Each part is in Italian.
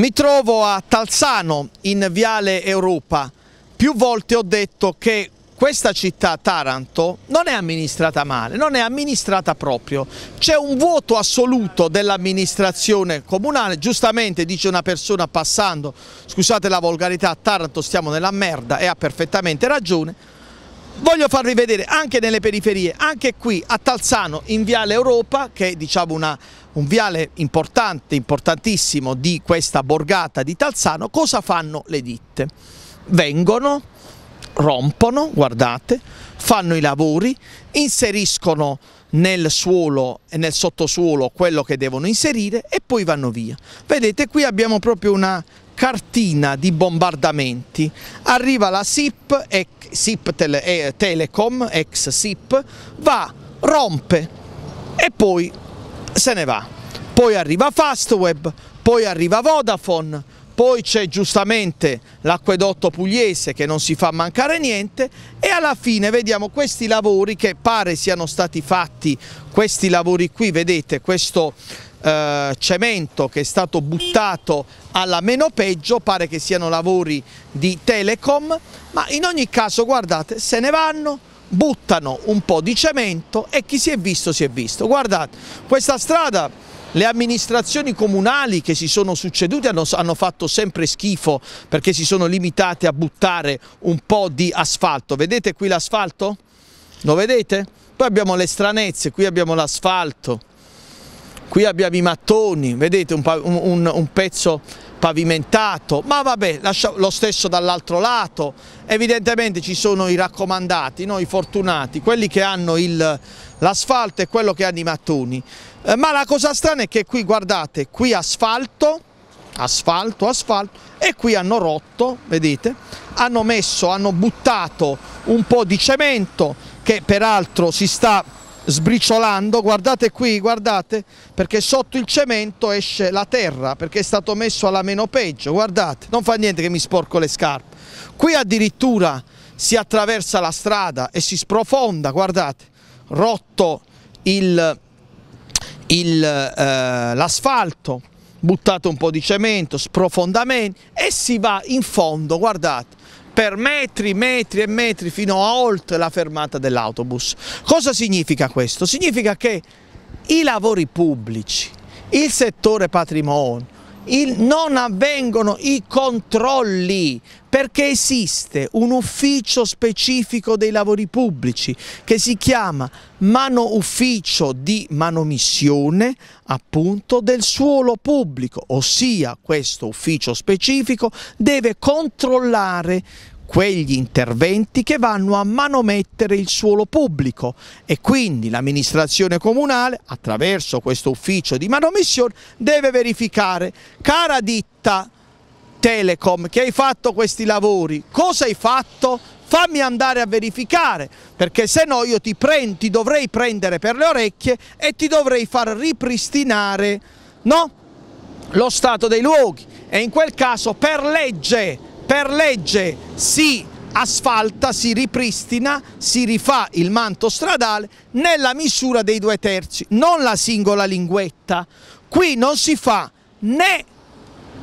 Mi trovo a Talzano in Viale Europa. Più volte ho detto che questa città, Taranto, non è amministrata male, non è amministrata proprio. C'è un vuoto assoluto dell'amministrazione comunale, giustamente dice una persona passando, scusate la volgarità, a Taranto stiamo nella merda e ha perfettamente ragione, Voglio farvi vedere anche nelle periferie, anche qui a Talzano in Viale Europa, che è diciamo una, un viale importante, importantissimo di questa borgata di Talzano, cosa fanno le ditte? Vengono, rompono, guardate, fanno i lavori, inseriscono nel suolo e nel sottosuolo quello che devono inserire e poi vanno via. Vedete qui abbiamo proprio una cartina di bombardamenti. Arriva la SIP, SIP tele, eh, Telecom, ex SIP, va, rompe e poi se ne va. Poi arriva Fastweb, poi arriva Vodafone, poi c'è giustamente l'acquedotto pugliese che non si fa mancare niente e alla fine vediamo questi lavori che pare siano stati fatti, questi lavori qui, vedete questo eh, cemento che è stato buttato alla meno peggio, pare che siano lavori di Telecom, ma in ogni caso guardate, se ne vanno, buttano un po' di cemento e chi si è visto si è visto. Guardate, questa strada le amministrazioni comunali che si sono succedute hanno, hanno, fatto sempre schifo perché si sono limitate a buttare un po' di asfalto. Vedete qui l'asfalto? Lo vedete? Poi abbiamo le stranezze, qui abbiamo l'asfalto qui abbiamo i mattoni, vedete un, un, un pezzo pavimentato, ma vabbè, lo stesso dall'altro lato, evidentemente ci sono i raccomandati, no? i fortunati, quelli che hanno l'asfalto e quello che hanno i mattoni, eh, ma la cosa strana è che qui guardate, qui asfalto, asfalto, asfalto e qui hanno rotto, vedete, hanno messo, hanno buttato un po' di cemento che peraltro si sta sbriciolando, guardate qui, guardate, perché sotto il cemento esce la terra, perché è stato messo alla meno peggio, guardate, non fa niente che mi sporco le scarpe. Qui addirittura si attraversa la strada e si sprofonda, guardate, rotto eh, l'asfalto, eh, buttato un po' di cemento, sprofondamenti e si va in fondo, guardate, per metri, metri e metri fino a oltre la fermata dell'autobus. Cosa significa questo? Significa che i lavori pubblici, il settore patrimonio, il, non avvengono i controlli perché esiste un ufficio specifico dei lavori pubblici che si chiama mano ufficio di manomissione appunto del suolo pubblico, ossia questo ufficio specifico deve controllare quegli interventi che vanno a manomettere il suolo pubblico e quindi l'amministrazione comunale attraverso questo ufficio di manomissione deve verificare cara ditta Telecom che hai fatto questi lavori, cosa hai fatto? Fammi andare a verificare perché se no io ti, prend, ti dovrei prendere per le orecchie e ti dovrei far ripristinare no? lo stato dei luoghi e in quel caso per legge per legge si asfalta, si ripristina, si rifà il manto stradale nella misura dei due terzi, non la singola linguetta. Qui non si fa né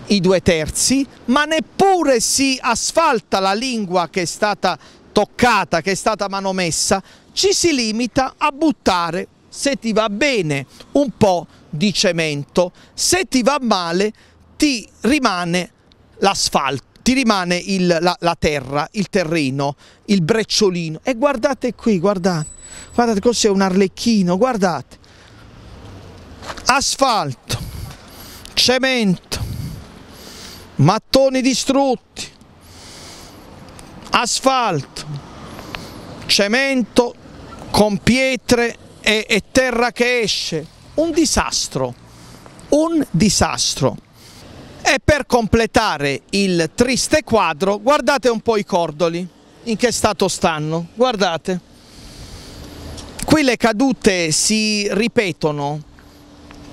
i due terzi, ma neppure si asfalta la lingua che è stata toccata, che è stata manomessa, ci si limita a buttare, se ti va bene, un po' di cemento, se ti va male ti rimane l'asfalto ti rimane il, la, la, terra, il terreno, il brecciolino. E guardate qui, guardate, guardate cos'è un arlecchino, guardate, asfalto, cemento, mattoni distrutti, asfalto, cemento con pietre e, e terra che esce, un disastro, un disastro. E per completare il triste quadro, guardate un po' i cordoli, in che stato stanno, guardate. Qui le cadute si ripetono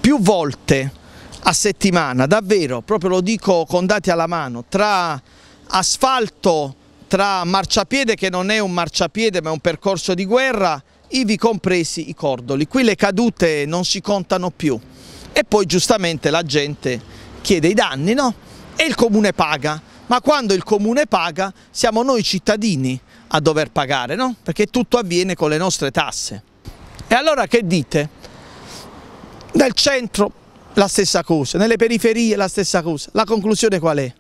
più volte a settimana, davvero, proprio lo dico con dati alla mano, tra asfalto, tra marciapiede che non è un marciapiede ma è un percorso di guerra, ivi compresi i cordoli. Qui le cadute non si contano più e poi giustamente la gente chiede i danni, no? e il comune paga, ma quando il comune paga siamo noi cittadini a dover pagare, no? Perché tutto avviene con le nostre tasse. E allora che dite? Nel centro la stessa cosa, nelle periferie la stessa cosa. La conclusione qual è?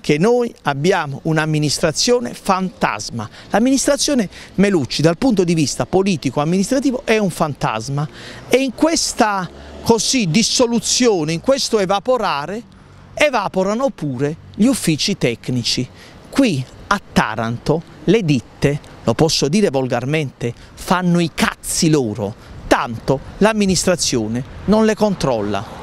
Che noi abbiamo un'amministrazione fantasma. L'amministrazione Melucci dal punto di vista politico-amministrativo è un fantasma e in questa così dissoluzione, in questo evaporare, evaporano pure gli uffici tecnici. Qui a Taranto le ditte, lo posso dire volgarmente, fanno i cazzi loro, tanto l'amministrazione non le controlla.